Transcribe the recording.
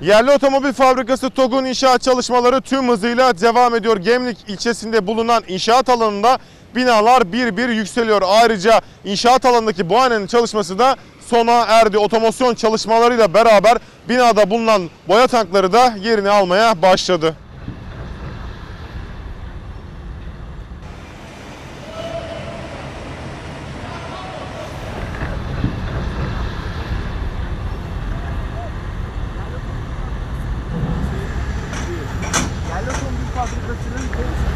Yerli otomobil fabrikası TOG'un inşaat çalışmaları tüm hızıyla devam ediyor. Gemlik ilçesinde bulunan inşaat alanında binalar bir bir yükseliyor. Ayrıca inşaat alanındaki hanenin çalışması da sona erdi. Otomasyon çalışmalarıyla beraber binada bulunan boya tankları da yerini almaya başladı. Tá tirando